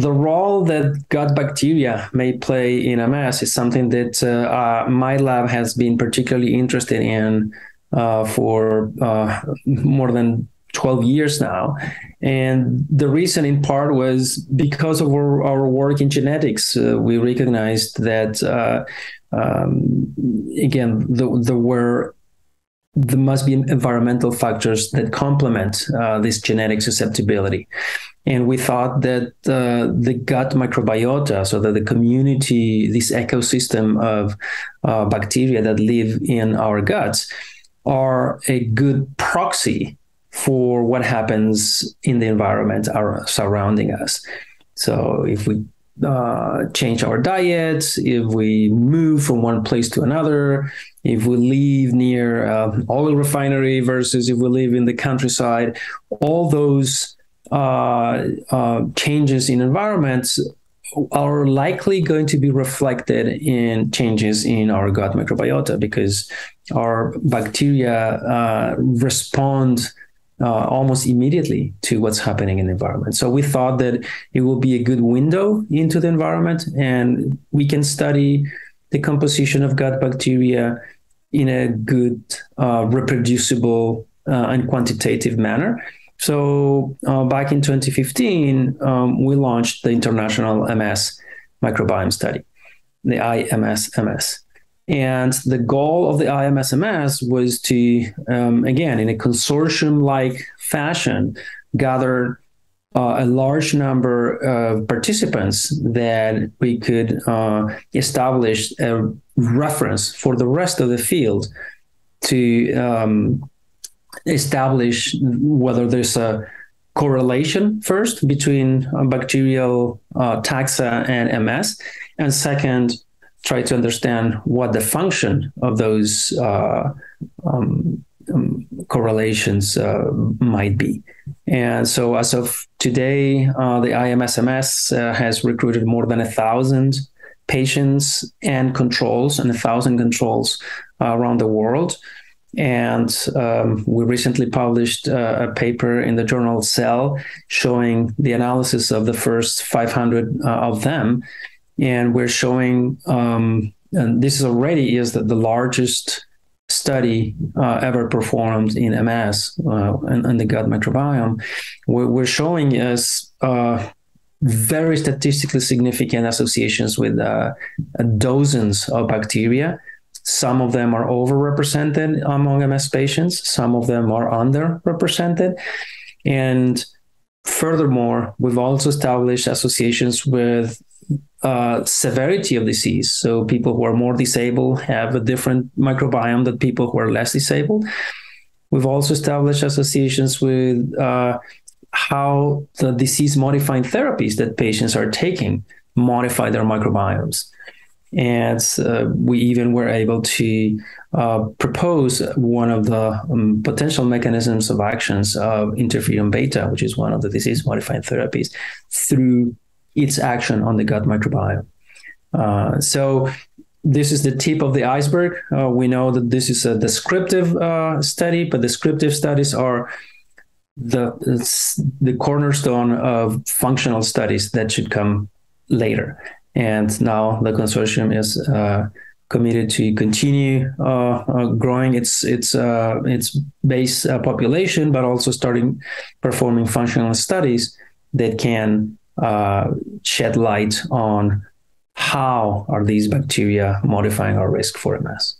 the role that gut bacteria may play in MS is something that uh, uh, my lab has been particularly interested in uh, for uh, more than 12 years now. And the reason, in part, was because of our, our work in genetics. Uh, we recognized that, uh, um, again, the, there were there must be environmental factors that complement uh, this genetic susceptibility. And we thought that uh, the gut microbiota, so that the community, this ecosystem of uh, bacteria that live in our guts, are a good proxy for what happens in the environment surrounding us. So if we uh, change our diet, if we move from one place to another, if we live near uh, oil refinery versus if we live in the countryside, all those uh, uh, changes in environments are likely going to be reflected in changes in our gut microbiota because our bacteria uh, respond uh, almost immediately to what's happening in the environment. So we thought that it will be a good window into the environment, and we can study the composition of gut bacteria in a good, uh, reproducible, uh, and quantitative manner. So uh, back in 2015, um, we launched the International MS Microbiome Study, the IMS-MS. And the goal of the IMS-MS was to, um, again, in a consortium-like fashion, gather uh, a large number of participants that we could uh, establish a reference for the rest of the field to um, establish whether there's a correlation first between uh, bacterial uh, taxa and MS, and second, try to understand what the function of those uh, um, um, correlations uh, might be. And so, as of today, uh, the IMS-MS uh, has recruited more than a thousand patients and controls, and a thousand controls around the world. And um, we recently published uh, a paper in the journal Cell showing the analysis of the first 500 uh, of them. And we're showing, um, and this is already is the, the largest study uh, ever performed in MS uh, and, and, the gut microbiome, we're, we're showing is uh, very statistically significant associations with uh, dozens of bacteria. Some of them are overrepresented among MS patients, some of them are underrepresented. And furthermore, we've also established associations with uh, severity of disease. So people who are more disabled have a different microbiome than people who are less disabled. We've also established associations with uh, how the disease modifying therapies that patients are taking modify their microbiomes. And uh, we even were able to uh, propose one of the um, potential mechanisms of actions of interferon beta, which is one of the disease modifying therapies, through its action on the gut microbiome. Uh, so this is the tip of the iceberg. Uh, we know that this is a descriptive uh, study, but descriptive studies are the the cornerstone of functional studies that should come later. And now the consortium is uh, committed to continue uh, uh, growing its its its base population, but also starting performing functional studies that can uh, shed light on how are these bacteria modifying our risk for MS.